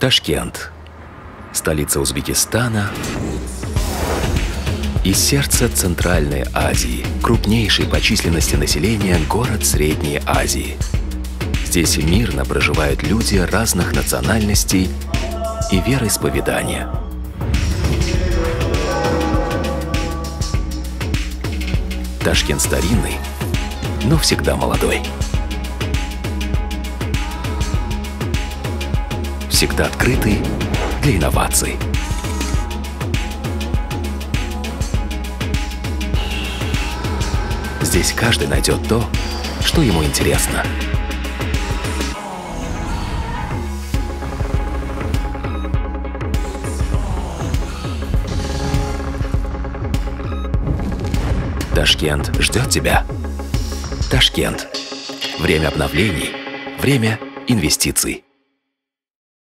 Ташкент. Столица Узбекистана и сердце Центральной Азии, крупнейший по численности населения город Средней Азии. Здесь мирно проживают люди разных национальностей и вероисповедания. Ташкент старинный, но всегда молодой. Всегда открытый для инноваций. Здесь каждый найдет то, что ему интересно. Ташкент ждет тебя. Ташкент. Время обновлений. Время инвестиций.